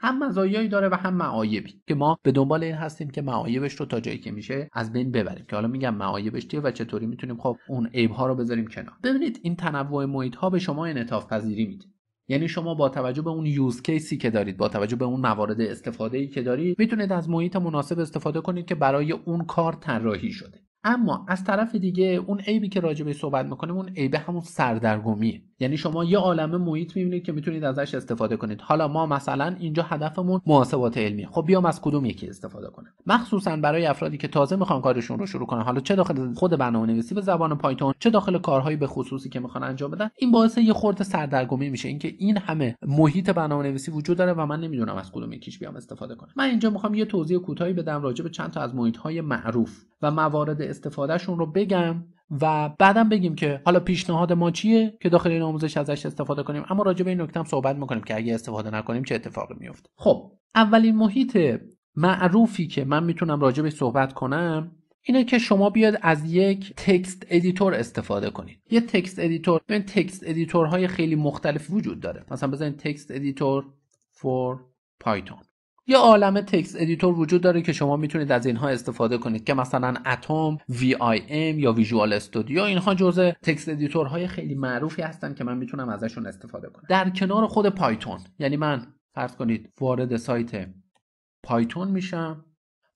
هم مزایایی داره و هم معایبی که ما به دنبال این هستیم که معایبش رو تا جایی که میشه از بین ببریم. که حالا میگم معایبش چیه و چطوری می‌تونیم خب اون عیب ها رو بذاریم کنار. ببینید این تنوع محیط ها به شما انعطاف پذیری میده. یعنی شما با توجه به اون یوز کیسی که دارید با توجه به اون موارد استفاده ای که دارید می‌تونید از محیط مناسب استفاده کنید که برای اون کار طراحی شده. اما از طرف دیگه اون عیبی که راجع به صحبت می‌کنیم اون عیب همون سردرگمیه یعنی شما یه عالمه محیط می‌بینید که می‌تونید ازش استفاده کنید. حالا ما مثلا اینجا هدفمون محاسبات علمیه خب بیام از کدوم یکی استفاده کنم؟ مخصوصا برای افرادی که تازه می‌خوان کارشون رو شروع کنن. حالا چه داخل خود برنامه نویسی به زبان پایتون چه داخل کارهایی به خصوصی که می‌خوان انجام بدن این باعث یه خورده سردرگمی میشه. اینکه این همه محیط برنامه نویسی وجود داره و من نمی‌دونم از کدوم یکیش بیام استفاده کنم. من اینجا می‌خوام یه توضیح کوتاهی بدم راجع به چند تا از محیط های معروف و موارد استفادهشون رو بگم و بعدم بگیم که حالا پیشنهاد ما چیه که داخل این آموزش ازش استفاده کنیم. اما راجع به این نکته هم صحبت می‌کنیم که اگه استفاده نکنیم چه اتفاقی میفته خب اولین محیط معروفی که من می‌تونم راجع بهش صحبت کنم اینه که شما بیاید از یک text editor استفاده کنید. یه text editor ببین text editor های خیلی مختلف وجود داره. مثلا بزنید text editor for Python یه عالم text editor وجود داره که شما می‌تونید از اینها استفاده کنید که مثلا Atom، ام یا Visual Studio اینها جزء text editor های خیلی معروفی هستن که من می‌تونم ازشون استفاده کنم. در کنار خود پایتون یعنی من فرض کنید وارد سایت پایتون میشم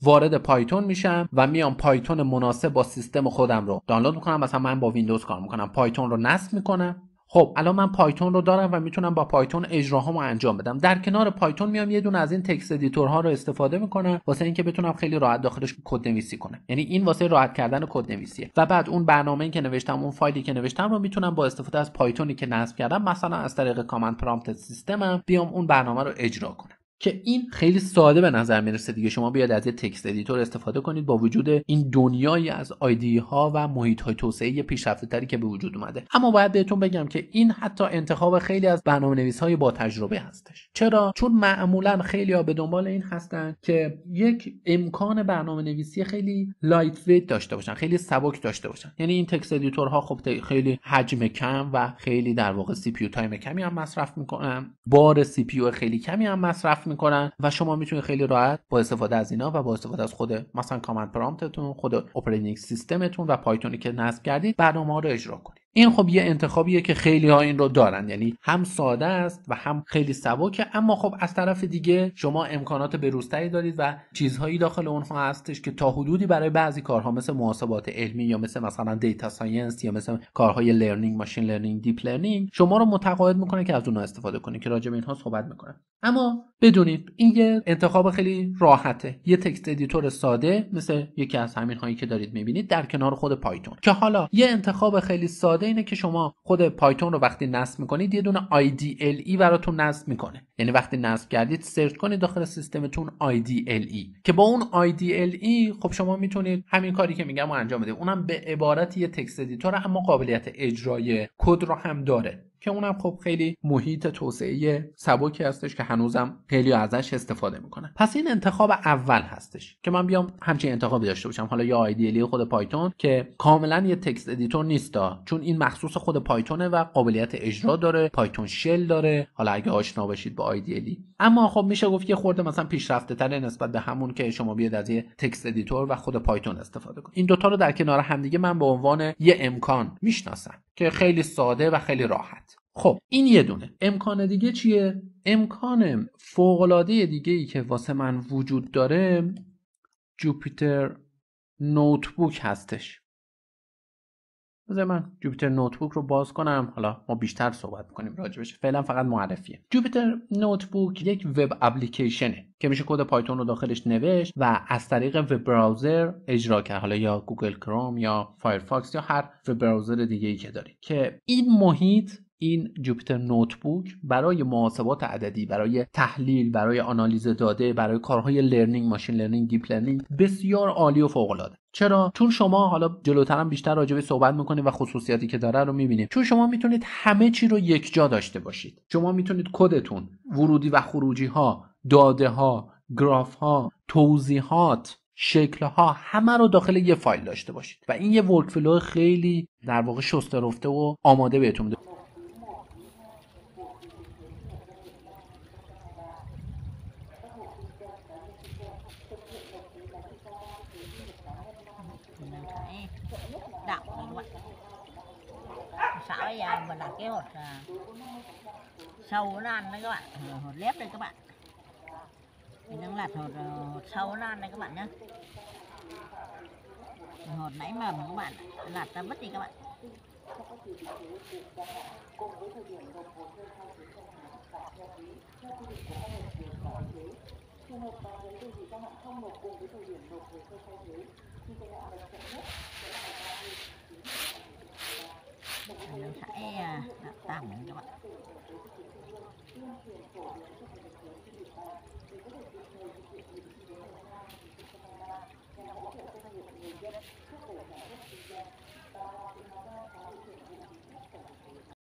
وارد پایتون میشم و میام پایتون مناسب با سیستم خودم رو دانلود می‌کنم. مثلا من با ویندوز کار می‌کنم. پایتون رو نصب می‌کنم. خب الان من پایتون رو دارم و می‌تونم با پایتون اجراهامو انجام بدم. در کنار پایتون میام یه دونه از این text editor ها رو استفاده می‌کنم واسه اینکه بتونم خیلی راحت داخلش کد نویسی کنم. یعنی این واسه راحت کردن کد نویسیه و بعد اون برنامه‌ای که نوشتم اون فایلی که نوشتم رو می‌تونم با استفاده از پایتونی که نصب کردم مثلا از طریق command prompt سیستمم بیام اون برنامه رو اجرا کنم. که این خیلی ساده به نظر می‌رسه دیگه. شما بیاید از یه text editor استفاده کنید با وجود این دنیایی از IDE ها و محیط های توسعه پیشرفته تری که به وجود اومده. اما باید بهتون بگم که این حتی انتخاب خیلی از برنامه نویس های با تجربه هستش. چرا؟ چون معمولا خیلی ها به دنبال این هستن که یک امکان برنامه نویسی خیلی lightweight داشته باشن خیلی سبک داشته باشن. یعنی این text editor ها خب خیلی حجم کم و خیلی در واقع CPU time کمی هم مصرف می‌کنن. بار CPU خیلی کمی هم مصرف می‌کنن و شما می‌تونید خیلی راحت با استفاده از اینا و با استفاده از خود مثلا command prompt تون خود operating system تون و پایتونی که نصب کردید برنامه ها رو اجرا کنید. این خب یه انتخابیه که خیلی ها این رو دارن. یعنی هم ساده است و هم خیلی سبکه اما خب از طرف دیگه شما امکانات بروزتری دارید و چیزهایی داخل اونها هستش که تا حدودی برای بعضی کارها مثل محاسبات علمی یا مثل مثلا data science یا مثل کارهای learning machine learning deep learning شما رو متقاعد می‌کنه که از اونها استفاده کنید که راجع به اینها صحبت می‌کنیم. اما بدونید این یه انتخاب خیلی راحته. یه text editor ساده مثل یکی از همین هایی که دارید می‌بینید در کنار خود پایتون. که حالا یه انتخاب خیلی ساده ساده اینه که شما خود پایتون رو وقتی نصب می‌کنید یه دونه IDLE براتون نصب می‌کنه. یعنی وقتی نصب کردید search کنید داخل سیستمتون IDLE که با اون IDLE خب شما می‌تونید همین کاری که میگم رو انجام بدید. اونم به عبارت یه text editor اما قابلیت اجرای کد رو هم داره. که اونم خب خیلی محیط توسعه سبکی هستش که هنوزم خیلی ازش استفاده می‌کنن. پس این انتخاب اول هستش که من بیام همچین انتخابی داشته باشم. حالا یا IDLE ی خود پایتون که کاملا یه text editor نیست. چون این مخصوص خود پایتونه و قابلیت اجرا داره Python shell داره. حالا اگه آشنا باشید با IDLE ی اما خب میشه گفت که خورده مثلا پیشرفته تره نسبت به همون که شما بیاید از یه text editor و خود پایتون استفاده کنید. این دوتا رو در کنار همدیگه من به عنوان یه امکان می‌شناسم که خیلی ساده و خیلی راحت. خب این یه دونه. امکان دیگه چیه؟ امکان فوقالعاده دیگه ای که واسه من وجود داره Jupyter Notebook هستش. بذار من Jupyter Notebook رو باز کنم. حالا ما بیشتر صحبت می‌کنیم راجبش فعلا فقط معرفیه. Jupyter Notebook یک web application ه که میشه کد پایتون رو داخلش نوشت و از طریق web browser اجرا کرد. حالا یا Google Chrome یا Firefox یا هر web browser دیگه ای که داری. که این محیط این Jupyter Notebook برای محاسبات عددی برای تحلیل برای آنالیز داده برای کارهای learning machine learning deep learning بسیار عالی و فوق العاده چرا؟ چون شما حالا جلوترم بیشتر راجع بهش صحبت می‌کنیم و خصوصیاتی که داره رو می‌بینیم چون شما می‌تونید همه چی رو یک جا داشته باشید. شما می‌تونید کدتون ورودی و خروجی ها داده ها گراف ها توضیحات شکل ها همه رو داخل یه فایل داشته باشید. و این یه ورک خیلی در واقع شسته رفته و آماده بهتون میده. xã bây giờ mình đặt cái hột à, sâu nó ăn đấy các bạn. Hột lép đây các bạn. Mình đang lặt hột, à, hột sâu nó ăn đây các bạn nhá, hột nãy mầm các bạn lặt ra mất đi các bạn trường hợp gì các bạn mình sẽ tạo cho bạn.